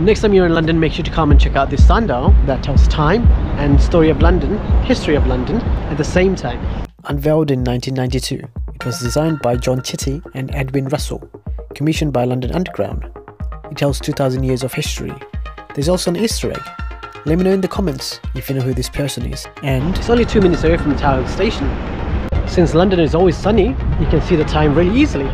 Next time you're in London, make sure to come and check out this sundial that tells time and story of London, history of London at the same time. Unveiled in 1992, it was designed by John Chitty and Edwin Russell, commissioned by London Underground. It tells 2000 years of history. There's also an Easter egg. Let me know in the comments if you know who this person is. And it's only two minutes away from the Tower Station. Since London is always sunny, you can see the time really easily.